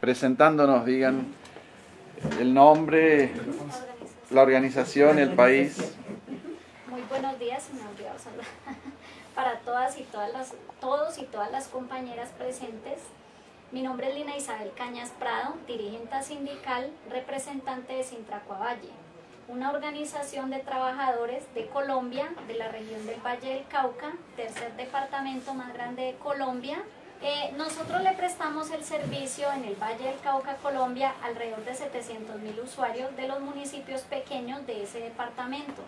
presentándonos, digan el nombre, la organización, el país. Muy buenos días, me saludar para todas y todas las, todos y todas las compañeras presentes. Mi nombre es Lina Isabel Cañas Prado, dirigente sindical, representante de Sintracuavalle, una organización de trabajadores de Colombia, de la región del Valle del Cauca, tercer departamento más grande de Colombia, eh, nosotros le prestamos el servicio en el Valle del Cauca, Colombia, alrededor de 700 mil usuarios de los municipios pequeños de ese departamento.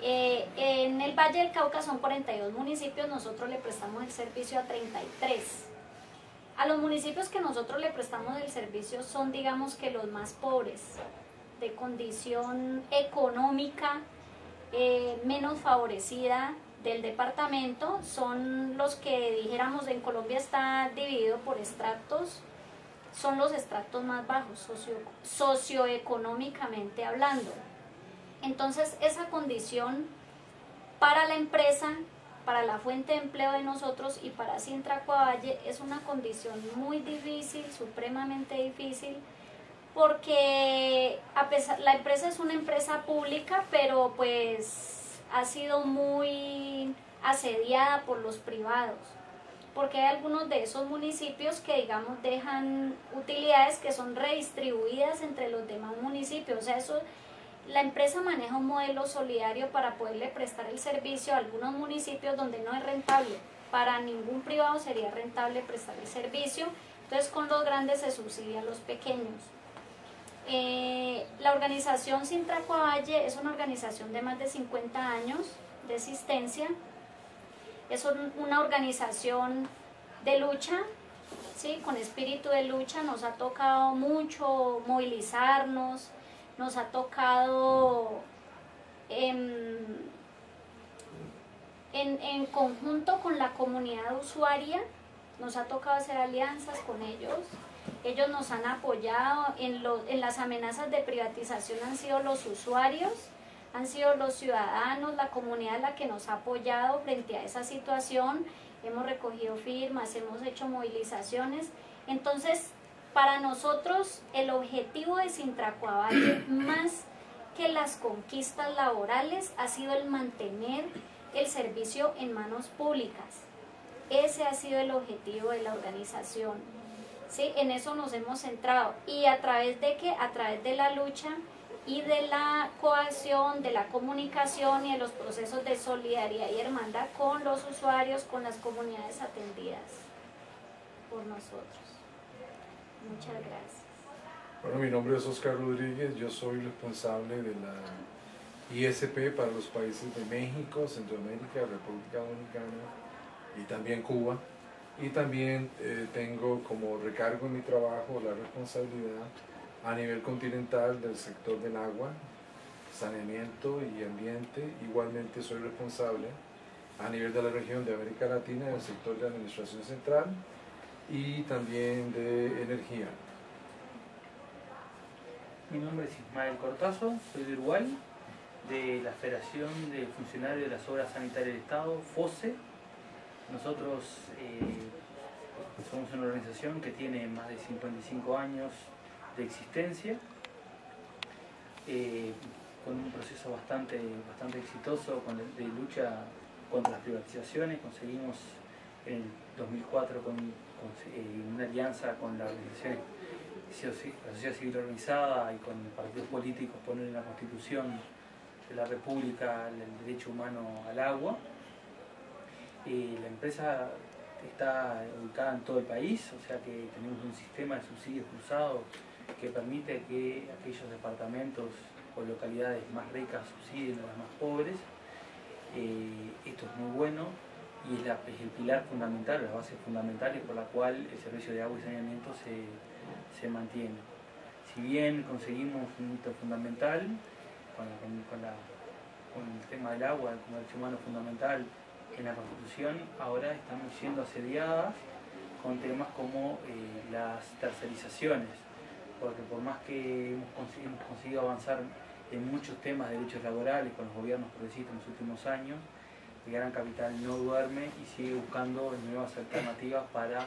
Eh, en el Valle del Cauca son 42 municipios, nosotros le prestamos el servicio a 33. A los municipios que nosotros le prestamos el servicio son, digamos que los más pobres, de condición económica eh, menos favorecida, del departamento son los que dijéramos en Colombia está dividido por estratos, son los estratos más bajos socio, socioeconómicamente hablando. Entonces esa condición para la empresa, para la fuente de empleo de nosotros y para Sintra Valle es una condición muy difícil, supremamente difícil, porque a pesar, la empresa es una empresa pública, pero pues ha sido muy asediada por los privados, porque hay algunos de esos municipios que, digamos, dejan utilidades que son redistribuidas entre los demás municipios. O sea, eso, la empresa maneja un modelo solidario para poderle prestar el servicio a algunos municipios donde no es rentable. Para ningún privado sería rentable prestar el servicio. Entonces, con los grandes se subsidia a los pequeños. Eh, la organización Sintraco Valle es una organización de más de 50 años de existencia. Es una organización de lucha, ¿sí? con espíritu de lucha. Nos ha tocado mucho movilizarnos, nos ha tocado en, en conjunto con la comunidad usuaria, nos ha tocado hacer alianzas con ellos ellos nos han apoyado en, en las amenazas de privatización, han sido los usuarios, han sido los ciudadanos, la comunidad la que nos ha apoyado frente a esa situación. Hemos recogido firmas, hemos hecho movilizaciones. Entonces, para nosotros el objetivo de Sintracuavalle, más que las conquistas laborales, ha sido el mantener el servicio en manos públicas. Ese ha sido el objetivo de la organización. ¿Sí? En eso nos hemos centrado. ¿Y a través de qué? A través de la lucha y de la coacción, de la comunicación y de los procesos de solidaridad y hermandad con los usuarios, con las comunidades atendidas por nosotros. Muchas gracias. Bueno, mi nombre es Oscar Rodríguez, yo soy responsable de la ISP para los países de México, Centroamérica, República Dominicana y también Cuba y también eh, tengo como recargo en mi trabajo la responsabilidad a nivel continental del sector del agua, saneamiento y ambiente. Igualmente soy responsable a nivel de la región de América Latina del sector de administración central y también de energía. Mi nombre es Ismael Cortazo, soy de Uruguay, de la Federación de Funcionarios de las Obras Sanitarias del Estado, FOSE, nosotros eh, somos una organización que tiene más de 55 años de existencia, eh, con un proceso bastante, bastante exitoso de lucha contra las privatizaciones. Conseguimos en el 2004 con, eh, una alianza con la organización sociedad civil organizada y con partidos políticos poner en la constitución de la República el derecho humano al agua la empresa está ubicada en todo el país, o sea que tenemos un sistema de subsidios cruzados que permite que aquellos departamentos o localidades más ricas subsidien a las más pobres. Eh, esto es muy bueno y es, el pilar fundamental, la base fundamental por la cual el servicio de agua y saneamiento se, se mantiene. Si bien conseguimos un hito fundamental con, con, el tema del agua como derecho humano fundamental, en la Constitución ahora estamos siendo asediadas con temas como eh, las tercerizaciones, porque por más que hemos, conseguido avanzar en muchos temas de derechos laborales con los gobiernos progresistas en los últimos años, el Gran Capital no duerme y sigue buscando nuevas alternativas para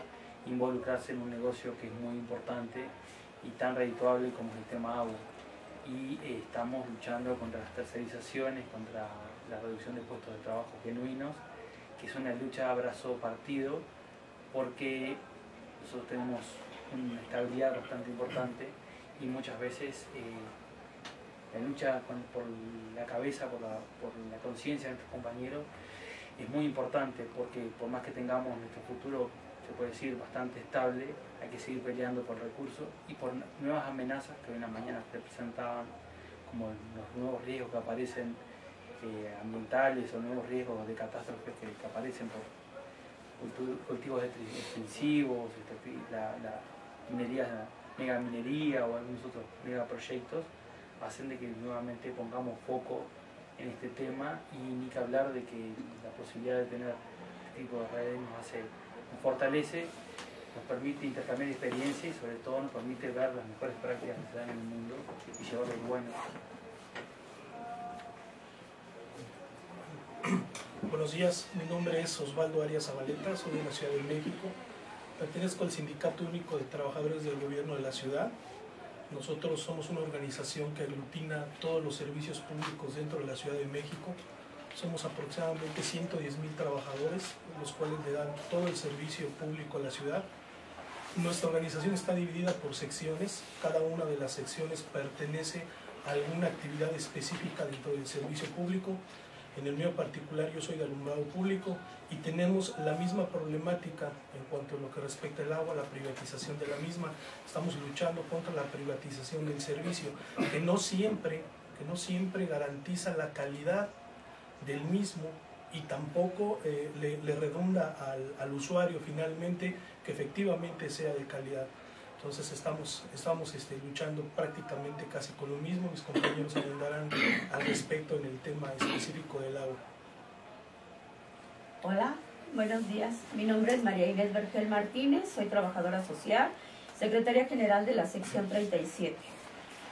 involucrarse en un negocio que es muy importante y tan redituable como el sistema agua. Y eh, estamos luchando contra las tercerizaciones, contra la reducción de puestos de trabajo genuinos, que es una lucha abrazo partido, porque nosotros tenemos una estabilidad bastante importante y muchas veces eh, la lucha por la cabeza, por la, por la conciencia de nuestros compañeros es muy importante porque por más que tengamos nuestro futuro, se puede decir, bastante estable, hay que seguir peleando por recursos y por nuevas amenazas que hoy en la mañana se presentaban, como los nuevos riesgos que aparecen ambientales o nuevos riesgos de catástrofes que, aparecen por cultivos extensivos, este, la, la minería, megaminería o algunos otros megaproyectos, hacen de que nuevamente pongamos foco en este tema y ni que hablar de que la posibilidad de tener este tipo de redes nos hace, nos fortalece, nos permite intercambiar experiencias y sobre todo nos permite ver las mejores prácticas que se dan en el mundo y llevarlo bueno. Buenos días, mi nombre es Osvaldo Arias Zabaleta, soy de la Ciudad de México, pertenezco al Sindicato Único de Trabajadores del Gobierno de la Ciudad nosotros somos una organización que aglutina todos los servicios públicos dentro de la Ciudad de México. Somos aproximadamente 110 mil trabajadores, los cuales le dan todo el servicio público a la ciudad. Nuestra organización está dividida por secciones. Cada una de las secciones pertenece a alguna actividad específica dentro del servicio público. En el mío particular yo soy de alumbrado público y tenemos la misma problemática en cuanto a lo que respecta al agua, la privatización de la misma. Estamos luchando contra la privatización del servicio, que no siempre, que no siempre garantiza la calidad del mismo y tampoco eh, le, redunda al, al, usuario finalmente que efectivamente sea de calidad. Entonces estamos, estamos este, luchando prácticamente casi con lo mismo. Mis compañeros ayudarán al respecto en el tema específico del agua. Hola, buenos días. Mi nombre es María Inés Vergel Martínez, soy trabajadora social, secretaria general de la sección 37.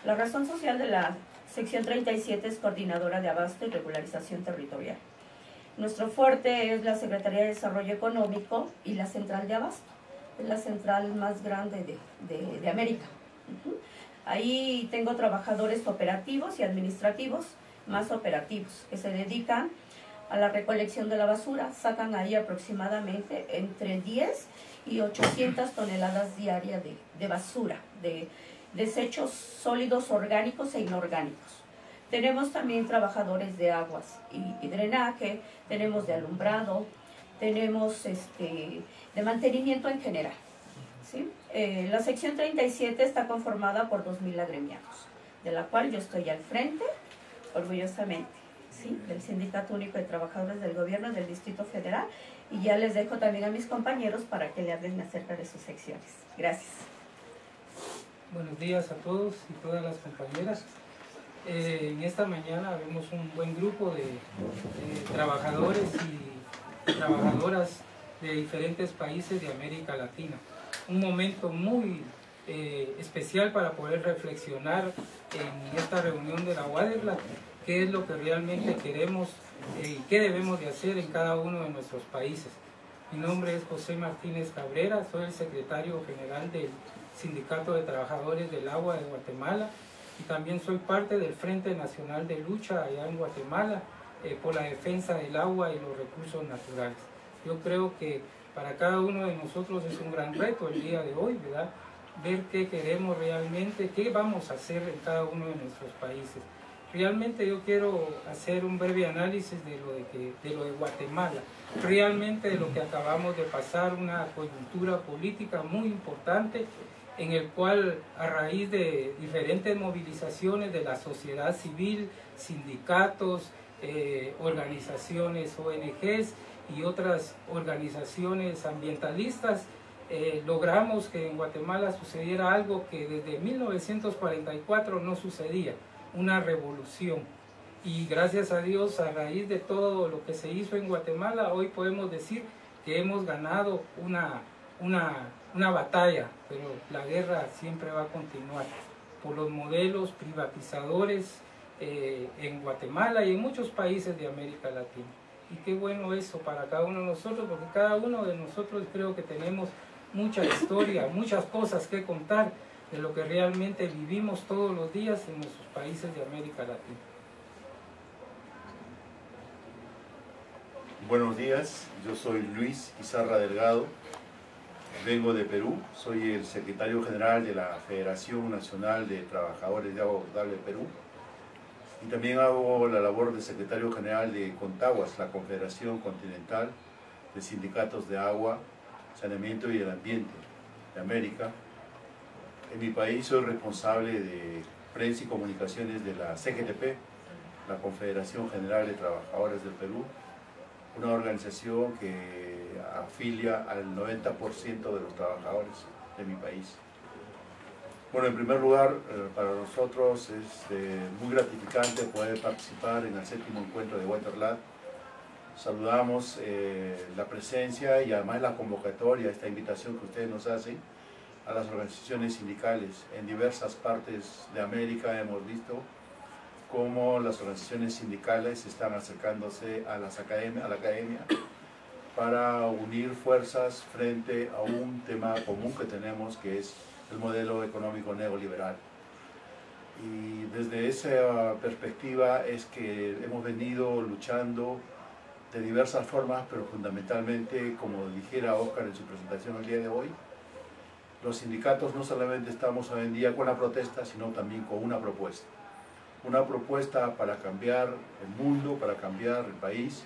La razón social de la sección 37 es coordinadora de abasto y regularización territorial. Nuestro fuerte es la Secretaría de Desarrollo Económico y la Central de Abasto. Es la central más grande de, de América. Ahí tengo trabajadores operativos y administrativos, más operativos, que se dedican a la recolección de la basura. Sacan ahí aproximadamente entre 10 y 800 toneladas diarias de, basura, de desechos sólidos orgánicos e inorgánicos. Tenemos también trabajadores de aguas y, drenaje, tenemos de alumbrado, tenemos este, de mantenimiento en general. ¿sí? Eh, la sección 37 está conformada por 2.000 agremiados, de la cual yo estoy al frente, orgullosamente del Sindicato Único de Trabajadores del Gobierno del Distrito Federal y ya les dejo también a mis compañeros para que le hablen acerca de sus secciones. Gracias. Buenos días a todos y todas las compañeras. Eh, en esta mañana vemos un buen grupo de, trabajadores y trabajadoras de diferentes países de América Latina. Un momento muy eh, especial para poder reflexionar en esta reunión de la WADERLA qué es lo que realmente queremos y eh, qué debemos de hacer en cada uno de nuestros países. Mi nombre es José Martínez Cabrera, soy el secretario general del Sindicato de Trabajadores del Agua de Guatemala y también soy parte del Frente Nacional de Lucha allá en Guatemala eh, por la defensa del agua y los recursos naturales. Yo creo que para cada uno de nosotros es un gran reto el día de hoy, ¿verdad? Ver qué queremos realmente, qué vamos a hacer en cada uno de nuestros países. Realmente yo quiero hacer un breve análisis de lo de, de lo de Guatemala. Realmente de lo que acabamos de pasar, una coyuntura política muy importante en el cual a raíz de diferentes movilizaciones de la sociedad civil, sindicatos, eh, organizaciones ONGs y otras organizaciones ambientalistas, eh, logramos que en Guatemala sucediera algo que desde 1944 no sucedía una revolución. Y gracias a Dios, a raíz de todo lo que se hizo en Guatemala, hoy podemos decir que hemos ganado una, una, una batalla, pero la guerra siempre va a continuar por los modelos privatizadores eh, en Guatemala y en muchos países de América Latina. Y qué bueno eso para cada uno de nosotros, porque cada uno de nosotros creo que tenemos mucha historia, muchas cosas que contar de lo que realmente vivimos todos los días en nuestros países de América Latina. Buenos días, yo soy Luis Izarra Delgado, vengo de Perú, soy el secretario general de la Federación Nacional de Trabajadores de Agua Potable de Perú y también hago la labor de secretario general de Contaguas, la Confederación Continental de Sindicatos de Agua, Saneamiento y el Ambiente de América. En mi país soy responsable de prensa y comunicaciones de la CGTP, la Confederación General de Trabajadores del Perú, una organización que afilia al 90% de los trabajadores de mi país. Bueno, en primer lugar, eh, para nosotros es eh, muy gratificante poder participar en el séptimo encuentro de Waterland. Saludamos eh, la presencia y además la convocatoria, esta invitación que ustedes nos hacen a las organizaciones sindicales. En diversas partes de América hemos visto cómo las organizaciones sindicales están acercándose a, la academia para unir fuerzas frente a un tema común que tenemos que es el modelo económico neoliberal. Y desde esa perspectiva es que hemos venido luchando de diversas formas, pero fundamentalmente, como dijera Oscar en su presentación el día de hoy, los sindicatos no solamente estamos hoy en día con la protesta, sino también con una propuesta. Una propuesta para cambiar el mundo, para cambiar el país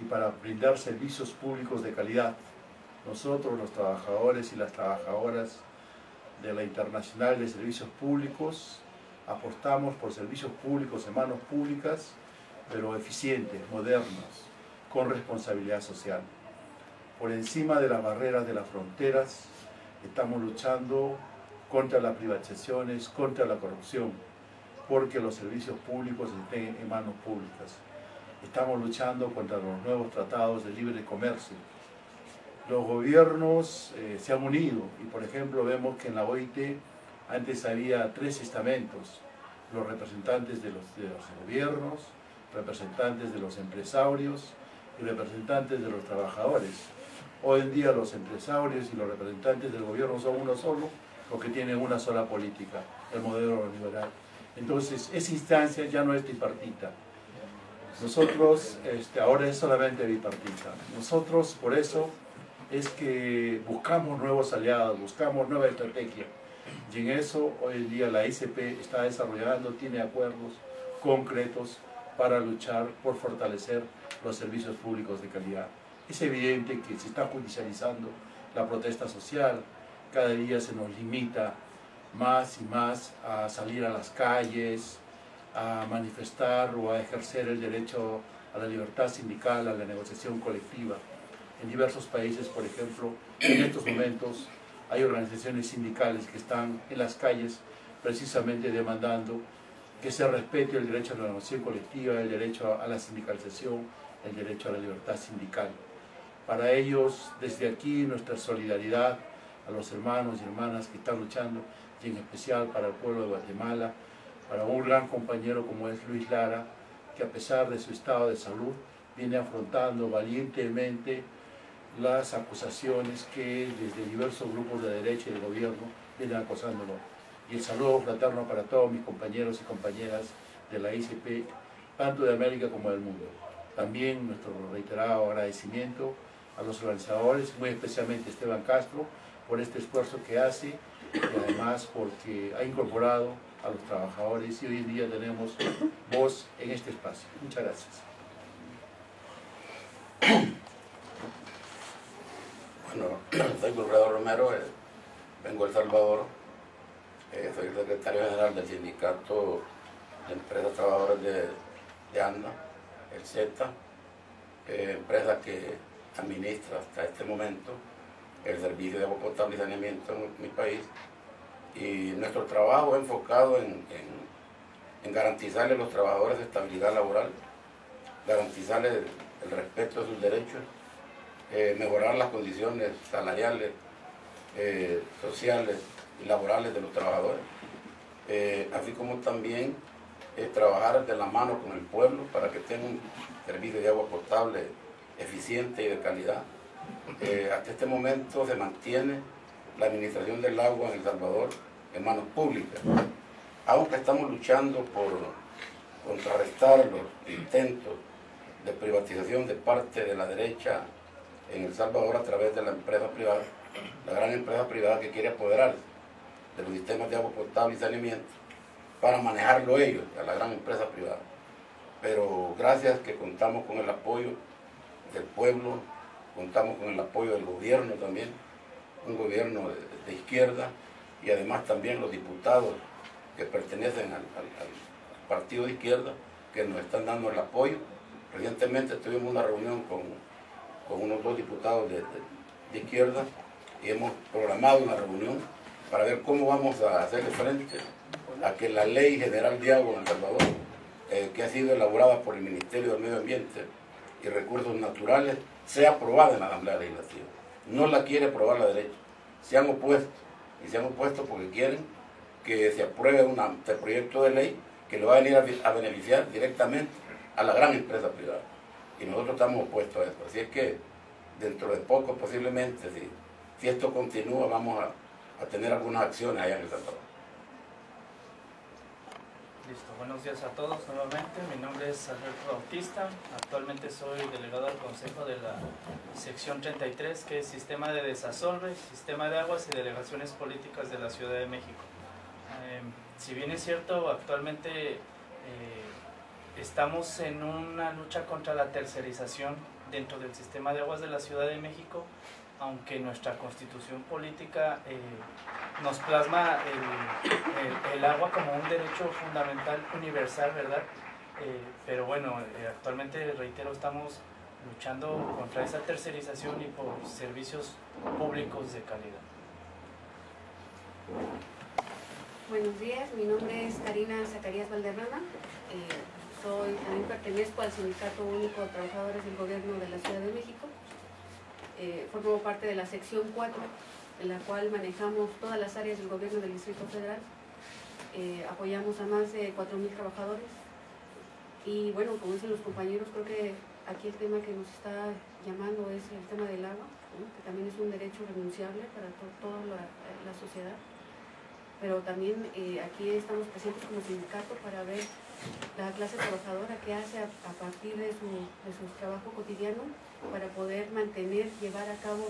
y para brindar servicios públicos de calidad. Nosotros, los trabajadores y las trabajadoras de la Internacional de Servicios Públicos, apostamos por servicios públicos en manos públicas, pero eficientes, modernos, con responsabilidad social. Por encima de las barreras de las fronteras, estamos luchando contra las privatizaciones, contra la corrupción, porque los servicios públicos estén en manos públicas. Estamos luchando contra los nuevos tratados de libre comercio, los gobiernos eh, se han unido y por ejemplo vemos que en la OIT antes había tres estamentos, los representantes de los, de los gobiernos, representantes de los empresarios y representantes de los trabajadores. Hoy en día los empresarios y los representantes del gobierno son uno solo, porque tienen una sola política, el modelo liberal. Entonces, esa instancia ya no es tripartita. Nosotros, este, ahora es solamente bipartita. Nosotros, por eso, es que buscamos nuevos aliados, buscamos nueva estrategia. Y en eso hoy en día la ICP está desarrollando, tiene acuerdos concretos para luchar por fortalecer los servicios públicos de calidad. Es evidente que se está judicializando la protesta social, cada día se nos limita más y más a salir a las calles, a manifestar o a ejercer el derecho a la libertad sindical, a la negociación colectiva en diversos países, por ejemplo, en estos momentos hay organizaciones sindicales que están en las calles precisamente demandando que se respete el derecho a la negociación colectiva, el derecho a la sindicalización, el derecho a la libertad sindical. Para ellos, desde aquí, nuestra solidaridad a los hermanos y hermanas que están luchando, y en especial para el pueblo de Guatemala, para un gran compañero como es Luis Lara, que a pesar de su estado de salud, viene afrontando valientemente las acusaciones que desde diversos grupos de derecha y de gobierno vienen acosándolo. Y el saludo fraterno para todos mis compañeros y compañeras de la ICP, tanto de América como del mundo. También nuestro reiterado agradecimiento a los organizadores, muy especialmente Esteban Castro, por este esfuerzo que hace y además porque ha incorporado a los trabajadores y hoy en día tenemos voz en este espacio. Muchas gracias. Bueno, soy Wilfredo Romero, eh, vengo de El Salvador, eh, soy secretario general del sindicato de empresas trabajadoras de, de ANDA, el Z, eh, empresa que administra hasta este momento el servicio de agua potable y saneamiento en mi país. Y nuestro trabajo es enfocado en, en, garantizarle a los trabajadores estabilidad laboral, garantizarles el respeto de sus derechos eh, mejorar las condiciones salariales, eh, sociales y laborales de los trabajadores, eh, así como también trabajar de la mano con el pueblo para que tenga un servicio de agua potable eficiente y de calidad. Eh, hasta este momento se mantiene la administración del agua en El Salvador en manos públicas, aunque estamos luchando por contrarrestar los intentos de privatización de parte de la derecha en El Salvador a través de la empresa privada, la gran empresa privada que quiere apoderarse de los sistemas de agua potable y saneamiento para manejarlo ellos, a la gran empresa privada. Pero gracias que contamos con el apoyo del pueblo, contamos con el apoyo del gobierno también, un gobierno de, izquierda y además también los diputados que pertenecen al, partido de izquierda que nos están dando el apoyo. Recientemente tuvimos una reunión con, unos dos diputados de, izquierda y hemos programado una reunión para ver cómo vamos a hacerle frente a que la ley general de agua en El Salvador, eh, que ha sido elaborada por el Ministerio del Medio Ambiente y Recursos Naturales, sea aprobada en la Asamblea Legislativa. No la quiere aprobar la derecha. Se han opuesto, y se han opuesto porque quieren que se apruebe un este proyecto de ley que le va a venir a, beneficiar directamente a la gran empresa privada. Y nosotros estamos opuestos a eso. Así es que dentro de poco, posiblemente, si, si esto continúa, vamos a, tener algunas acciones allá en El Salvador. Listo, buenos días a todos nuevamente. Mi nombre es Alberto Bautista. Actualmente soy delegado al Consejo de la sección 33, que es Sistema de Desasolve, Sistema de Aguas y Delegaciones Políticas de la Ciudad de México. Eh, si bien es cierto, actualmente eh, estamos en una lucha contra la tercerización dentro del sistema de aguas de la Ciudad de México, aunque nuestra constitución política eh, nos plasma el, agua como un derecho fundamental universal, ¿verdad? Eh, pero bueno, eh, actualmente, reitero, estamos luchando contra esa tercerización y por servicios públicos de calidad. Buenos días, mi nombre es Karina Zacarías Valderrama. Soy, también pertenezco al Sindicato Único de Trabajadores del Gobierno de la Ciudad de México eh, formo parte de la sección 4, en la cual manejamos todas las áreas del gobierno del Distrito Federal. Eh, apoyamos a más de 4.000 trabajadores. Y bueno, como dicen los compañeros, creo que aquí el tema que nos está llamando es el tema del agua, que también es un derecho renunciable para toda la, sociedad. Pero también eh, aquí estamos presentes como sindicato para ver la clase trabajadora que hace a, partir de su, de su trabajo cotidiano para poder mantener, llevar a cabo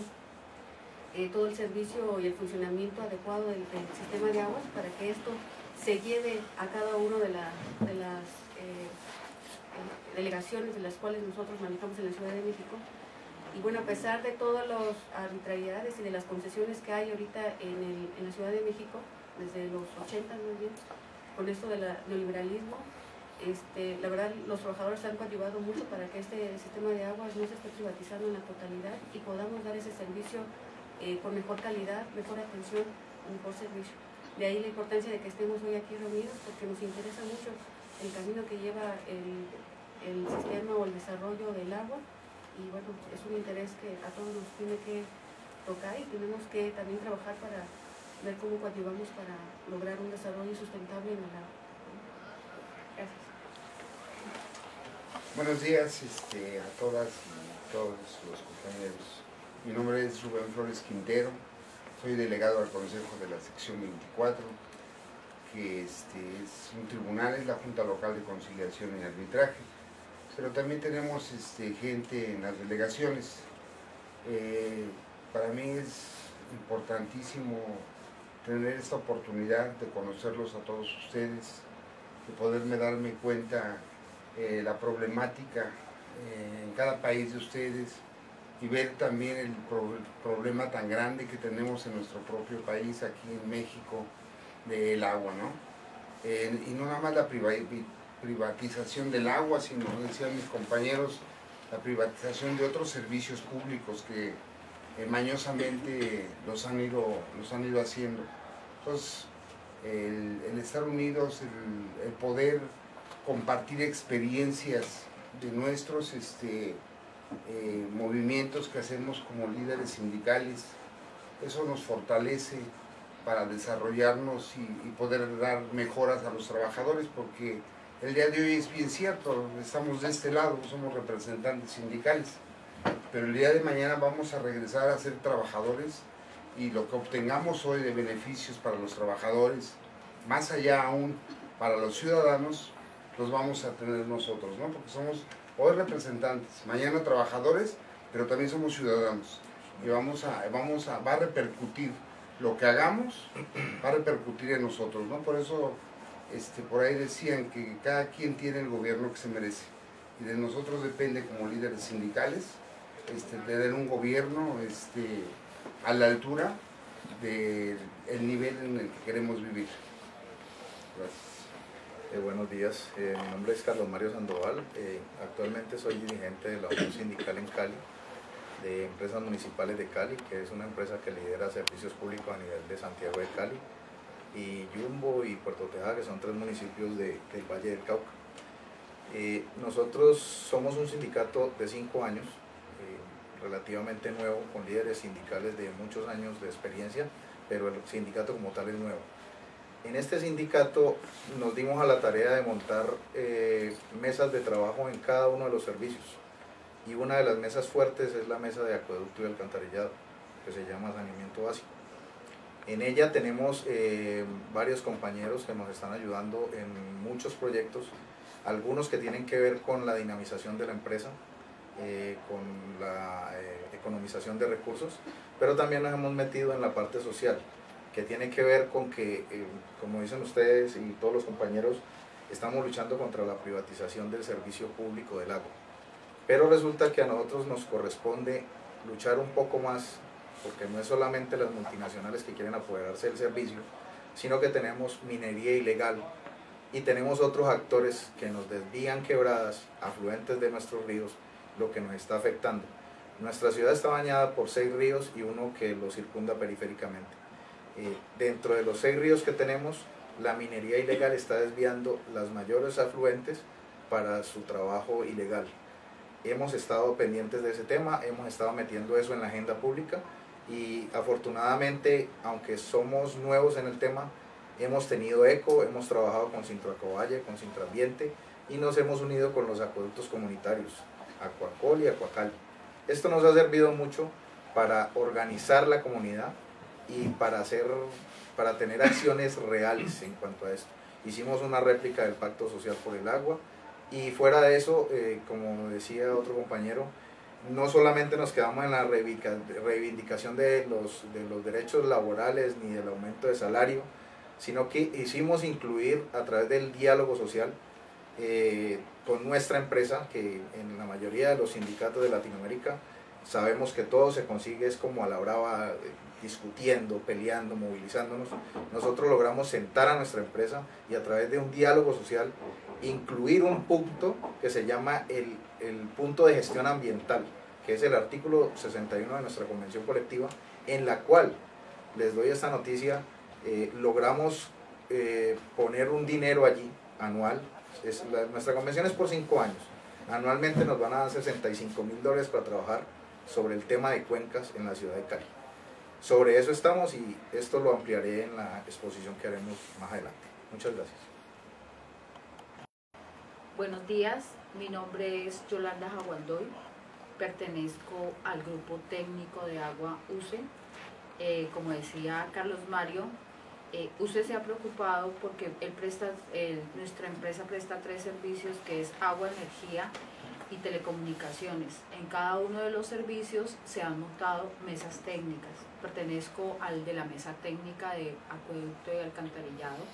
eh, todo el servicio y el funcionamiento adecuado del, sistema de aguas para que esto se lleve a cada una de, de las eh, delegaciones de las cuales nosotros manejamos en la Ciudad de México. Y bueno, a pesar de todas las arbitrariedades y de las concesiones que hay ahorita en, en la Ciudad de México, desde los 80 muy bien, con esto del neoliberalismo, este, la verdad, los trabajadores han coadyuvado mucho para que este sistema de aguas no se esté privatizando en la totalidad y podamos dar ese servicio eh, con mejor calidad, mejor atención, mejor servicio. De ahí la importancia de que estemos hoy aquí reunidos porque nos interesa mucho el camino que lleva el, el sistema o el desarrollo del agua y bueno, es un interés que a todos nos tiene que tocar y tenemos que también trabajar para ver cómo coadyuvamos para lograr un desarrollo sustentable en el agua. Buenos días este, a todas y todos los compañeros. Mi nombre es Rubén Flores Quintero, soy delegado al Consejo de la Sección 24, que este, es un tribunal, es la Junta Local de Conciliación y Arbitraje, pero también tenemos este, gente en las delegaciones. Eh, para mí es importantísimo tener esta oportunidad de conocerlos a todos ustedes, de poderme darme cuenta eh, la problemática eh, en cada país de ustedes y ver también el, problema tan grande que tenemos en nuestro propio país, aquí en México, del agua, ¿no? y no nada más la privatización del agua, sino, decían mis compañeros, la privatización de otros servicios públicos que eh, mañosamente los han, ido, los han ido haciendo. Entonces, el, estar unidos, el poder compartir experiencias de nuestros este, eh, movimientos que hacemos como líderes sindicales. Eso nos fortalece para desarrollarnos y, poder dar mejoras a los trabajadores, porque el día de hoy es bien cierto, estamos de este lado, somos representantes sindicales, pero el día de mañana vamos a regresar a ser trabajadores y lo que obtengamos hoy de beneficios para los trabajadores, más allá aún para los ciudadanos, los vamos a tener nosotros, ¿no? Porque somos hoy representantes, mañana trabajadores, pero también somos ciudadanos y vamos a, vamos a, va a repercutir lo que hagamos, va a repercutir en nosotros, ¿no? Por eso, este, por ahí decían que cada quien tiene el gobierno que se merece y de nosotros depende como líderes sindicales este, tener un gobierno este, a la altura del nivel en el que queremos vivir. Gracias. Eh, buenos días, eh, mi nombre es Carlos Mario Sandoval, eh, actualmente soy dirigente de la Unión Sindical en Cali, de Empresas Municipales de Cali, que es una empresa que lidera servicios públicos a nivel de Santiago de Cali, y Yumbo y Puerto Tejada, que son tres municipios de, del Valle del Cauca. nosotros somos un sindicato de cinco años, relativamente nuevo, con líderes sindicales de muchos años de experiencia, pero el sindicato como tal es nuevo. En este sindicato nos dimos a la tarea de montar eh, mesas de trabajo en cada uno de los servicios. Y una de las mesas fuertes es la mesa de acueducto y alcantarillado, que se llama saneamiento básico. En ella tenemos eh, varios compañeros que nos están ayudando en muchos proyectos, algunos que tienen que ver con la dinamización de la empresa, eh, con la economización de recursos, pero también nos hemos metido en la parte social que tiene que ver con que, eh, como dicen ustedes y todos los compañeros, estamos luchando contra la privatización del servicio público del agua. Pero resulta que a nosotros nos corresponde luchar un poco más, porque no es solamente las multinacionales que quieren apoderarse del servicio, sino que tenemos minería ilegal y tenemos otros actores que nos desvían quebradas, afluentes de nuestros ríos, lo que nos está afectando. Nuestra ciudad está bañada por seis ríos y uno que lo circunda periféricamente. Eh, dentro de los seis ríos que tenemos, la minería ilegal está desviando las mayores afluentes para su trabajo ilegal. Hemos estado pendientes de ese tema, hemos estado metiendo eso en la agenda pública y afortunadamente, aunque somos nuevos en el tema, hemos tenido eco, hemos trabajado con Sintracovalle, con Sintraambiente y nos hemos unido con los acueductos comunitarios, Acuacol y Acuacal. Esto nos ha servido mucho para organizar la comunidad, y para, hacer, para tener acciones reales en cuanto a esto. Hicimos una réplica del Pacto Social por el Agua y fuera de eso, eh, como decía otro compañero, no solamente nos quedamos en la reivindicación de los, de los derechos laborales ni del aumento de salario, sino que hicimos incluir a través del diálogo social eh, con nuestra empresa, que en la mayoría de los sindicatos de Latinoamérica sabemos que todo se consigue es como a la brava discutiendo, peleando, movilizándonos, nosotros logramos sentar a nuestra empresa y a través de un diálogo social incluir un punto que se llama el, punto de gestión ambiental, que es el artículo 61 de nuestra convención colectiva, en la cual, les doy esta noticia, eh, logramos eh, poner un dinero allí anual, nuestra convención es por cinco años, anualmente nos van a dar 65 mil dólares para trabajar sobre el tema de cuencas en la ciudad de Cali. Sobre eso estamos y esto lo ampliaré en la exposición que haremos más adelante. Muchas gracias. Buenos días, mi nombre es Yolanda Jaguandoy, pertenezco al grupo técnico de agua UCE. Eh, como decía Carlos Mario, eh, se ha preocupado porque él presta, nuestra empresa presta tres servicios que es agua, energía y telecomunicaciones. En cada uno de los servicios se han montado mesas técnicas. Pertenezco al de la mesa técnica de acueducto y alcantarillado.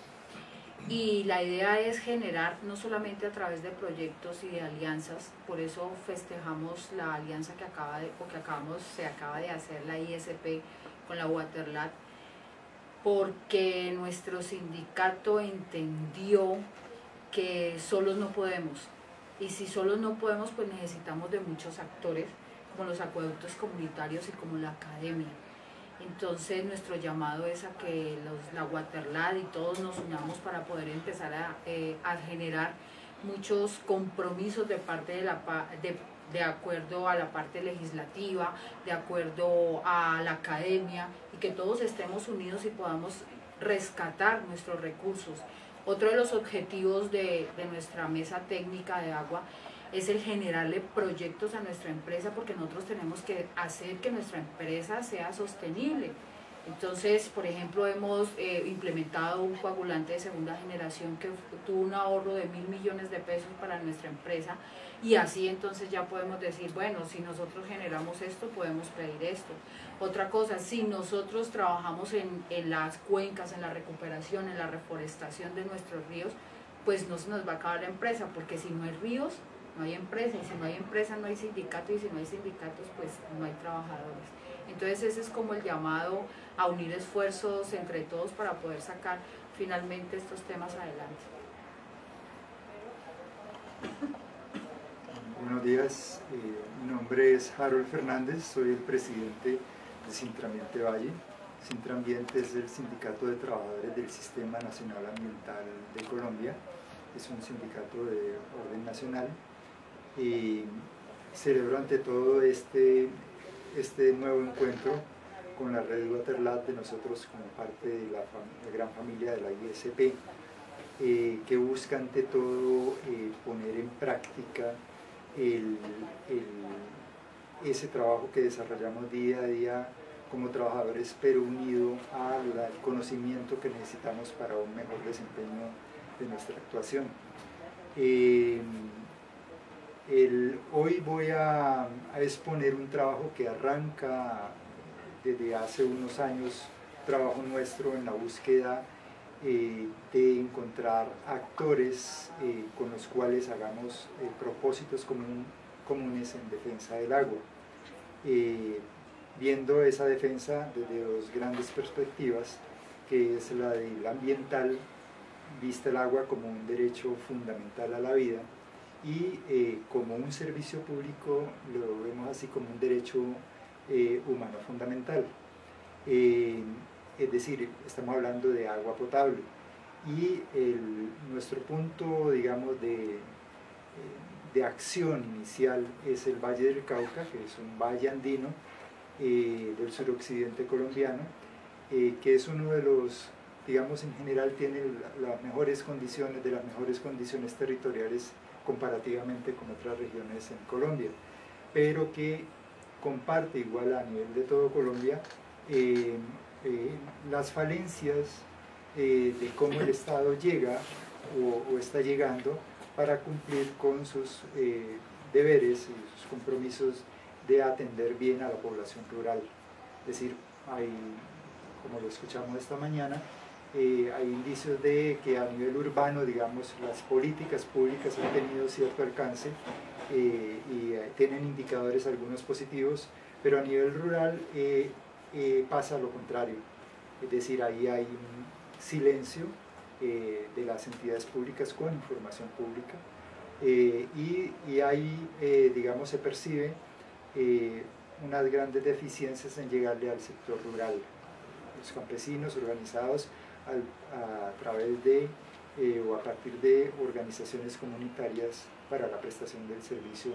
Y la idea es generar no solamente a través de proyectos y de alianzas, por eso festejamos la alianza que acaba de, o que acabamos, se acaba de hacer la ISP con la Waterlat, porque nuestro sindicato entendió que solos no podemos, y si solo no podemos, pues necesitamos de muchos actores, como los acueductos comunitarios y como la academia. Entonces nuestro llamado es a que los, la Waterlad y todos nos unamos para poder empezar a, eh, generar muchos compromisos de parte de la de, de acuerdo a la parte legislativa, de acuerdo a la academia y que todos estemos unidos y podamos rescatar nuestros recursos. Otro de los objetivos de, nuestra mesa técnica de agua es el generarle proyectos a nuestra empresa porque nosotros tenemos que hacer que nuestra empresa sea sostenible. Entonces, por ejemplo, hemos eh, implementado un coagulante de segunda generación que tuvo un ahorro de mil millones de pesos para nuestra empresa y así entonces ya podemos decir, bueno, si nosotros generamos esto, podemos pedir esto. Otra cosa, si nosotros trabajamos en, en las cuencas, en la recuperación, en la reforestación de nuestros ríos, pues no se nos va a acabar la empresa, porque si no hay ríos, no hay empresa, y si no hay empresa, no hay sindicato, y si no hay sindicatos, pues no hay trabajadores. Entonces ese es como el llamado a unir esfuerzos entre todos para poder sacar finalmente estos temas adelante. Buenos días, eh, mi nombre es Harold Fernández, soy el presidente de Sintrambiente Valle. Sintrambiente es el Sindicato de Trabajadores del Sistema Nacional Ambiental de Colombia, es un sindicato de orden nacional y celebro ante todo este este nuevo encuentro con la red Waterlat de nosotros como parte de la, gran familia de la ISP, eh, que busca ante todo eh, poner en práctica ese trabajo que desarrollamos día a día como trabajadores, pero unido al conocimiento que necesitamos para un mejor desempeño de nuestra actuación. Eh, hoy voy a, exponer un trabajo que arranca desde hace unos años, trabajo nuestro en la búsqueda eh, de encontrar actores eh, con los cuales hagamos eh, propósitos comunes en defensa del agua. viendo esa defensa desde dos grandes perspectivas, que es la del ambiental, vista el agua como un derecho fundamental a la vida, y eh, como un servicio público lo vemos así como un derecho eh, humano fundamental. Eh, es decir, estamos hablando de agua potable y nuestro punto, digamos, de, de, acción inicial es el Valle del Cauca, que es un valle andino del suroccidente colombiano, que es uno de los digamos en general tiene las mejores condiciones, de las mejores condiciones territoriales comparativamente con otras regiones en Colombia, pero que comparte igual a nivel de todo Colombia eh, eh, las falencias eh, de cómo el Estado llega o, está llegando para cumplir con sus deberes y sus compromisos de atender bien a la población rural. Es decir, hay, como lo escuchamos esta mañana, eh, hay indicios de que a nivel urbano, digamos, las políticas públicas han tenido cierto alcance eh, y eh, tienen indicadores algunos positivos, pero a nivel rural pasa lo contrario. Es decir, ahí hay un silencio de las entidades públicas con información pública y, y, ahí, digamos, se percibe unas grandes deficiencias en llegarle al sector rural. Los campesinos organizados a, través de eh, o a partir de organizaciones comunitarias para la prestación del servicio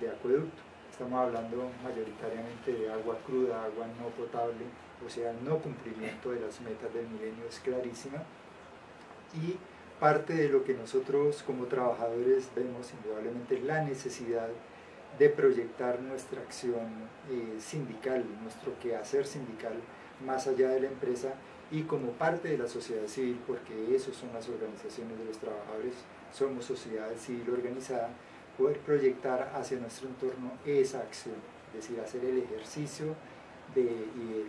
de acueducto. Estamos hablando mayoritariamente de agua cruda, agua no potable, o sea, no cumplimiento de las metas del milenio es clarísima. Y parte de lo que nosotros como trabajadores vemos indudablemente la necesidad de proyectar nuestra acción eh, sindical, nuestro quehacer sindical más allá de la empresa y como parte de la sociedad civil, porque eso son las organizaciones de los trabajadores, somos sociedad civil organizada, poder proyectar hacia nuestro entorno esa acción, es decir, hacer el ejercicio de, y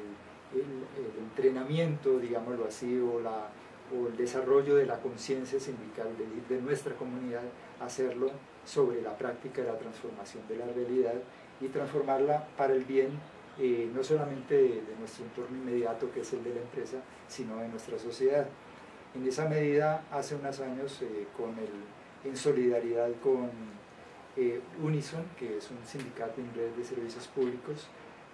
el, el, entrenamiento, digámoslo así, o, la, o el desarrollo de la conciencia sindical de, de nuestra comunidad, hacerlo sobre la práctica de la transformación de la realidad y transformarla para el bien eh, no solamente de, nuestro entorno inmediato, que es el de la empresa, sino de nuestra sociedad. En esa medida, hace unos años, eh, con el, en solidaridad con eh, Unison, que es un sindicato inglés de servicios públicos,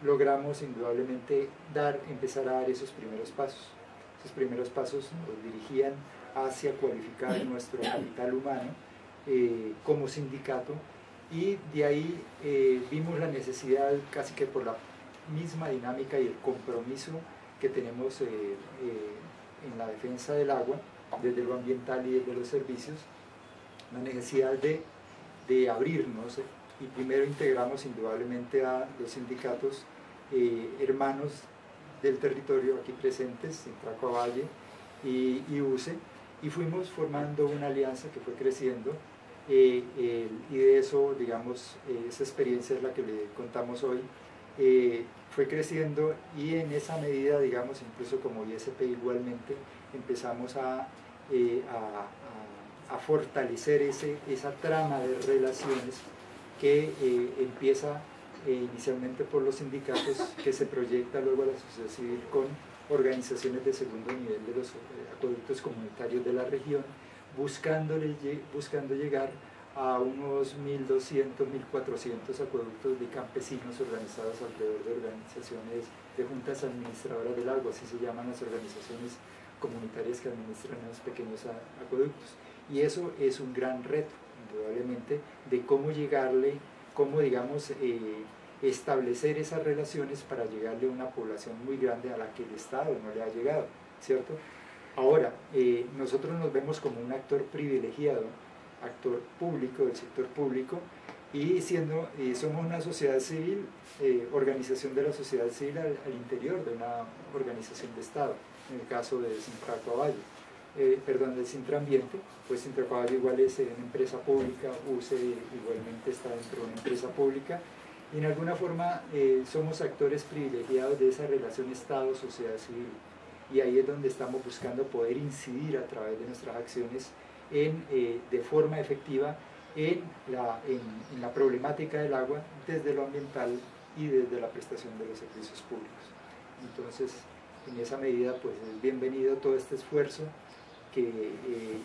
logramos indudablemente dar, empezar a dar esos primeros pasos. Esos primeros pasos nos dirigían hacia cualificar nuestro capital humano como sindicato y de ahí vimos la necesidad, casi que por la misma dinámica y el compromiso que tenemos eh, eh, en la defensa del agua, desde lo ambiental y desde los servicios, la necesidad de de abrirnos y primero integramos indudablemente a los sindicatos eh, hermanos del territorio aquí presentes, en Valle y, y UCE, y fuimos formando una alianza que fue creciendo eh, y de eso, digamos, eh, esa experiencia es la que le contamos hoy, fue creciendo y en esa medida, digamos, incluso como ISP igualmente, empezamos a, a, a, fortalecer ese, esa trama de relaciones que empieza eh, inicialmente por los sindicatos, que se proyecta luego a la sociedad civil con organizaciones de segundo nivel de los eh, acueductos comunitarios de la región, buscando llegar a unos 1.200, 1.400 acueductos de campesinos organizados alrededor de organizaciones de juntas administradoras del agua, así se llaman las organizaciones comunitarias que administran los pequeños acueductos. Y eso es un gran reto, indudablemente, de cómo llegarle, cómo, digamos, eh, establecer esas relaciones para llegarle a una población muy grande a la que el Estado no le ha llegado, ¿cierto? Ahora, eh, nosotros nos vemos como un actor privilegiado, actor público, del sector público, y siendo, somos una sociedad civil, eh, organización de la sociedad civil al, interior de una organización de Estado, en el caso de Sintra Valle, eh, perdón, del Sintra Ambiente, pues Sintra Valle igual es una empresa pública, UCE igualmente está dentro de una empresa pública, y en alguna forma eh, somos actores privilegiados de esa relación Estado-sociedad civil. Y ahí es donde estamos buscando poder incidir a través de nuestras acciones en, eh, de forma efectiva en la, en, la problemática del agua desde lo ambiental y desde la prestación de los servicios públicos. Entonces, en esa medida, pues es bienvenido todo este esfuerzo que eh,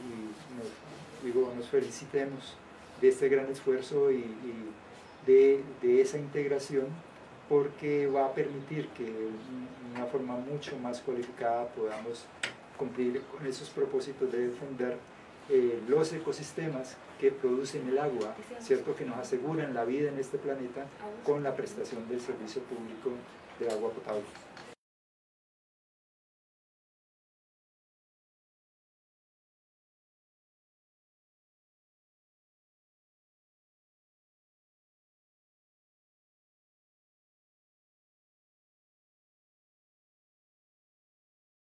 nos, digo, nos felicitemos de este gran esfuerzo y de, esa integración porque va a permitir que de una forma mucho más cualificada podamos cumplir con esos propósitos de defender eh, los ecosistemas que producen el agua, ¿cierto? que nos aseguran la vida en este planeta con la prestación del servicio público de agua potable.